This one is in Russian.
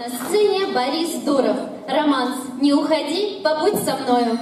На сцене Борис Дуров. Романс «Не уходи, побудь со мною».